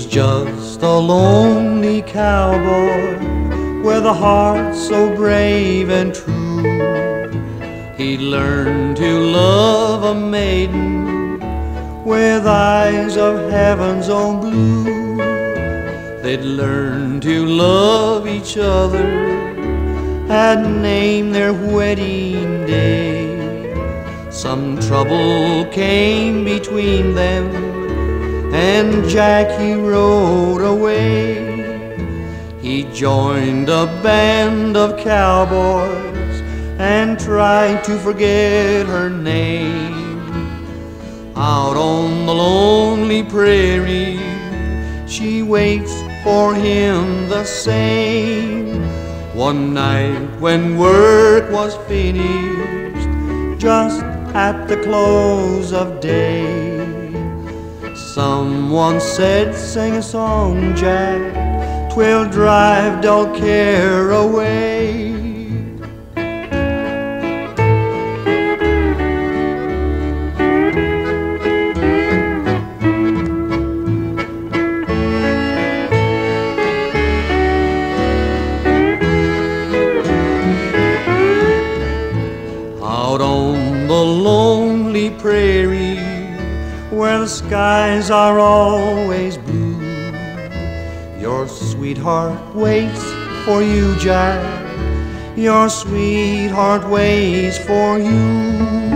just a lonely cowboy with a heart so brave and true. He'd learned to love a maiden with eyes of heaven's own blue. They'd learn to love each other and name their wedding day. Some trouble came between them, and Jack he rode away. He joined a band of cowboys and tried to forget her name. Out on the lonely prairie, she waits for him the same. One night when work was finished, just at the close of day, someone said, Sing a song, Jack, twill drive dull care away. Out on the lonely prairie where the skies are always blue, your sweetheart waits for you, Jack. Your sweetheart waits for you.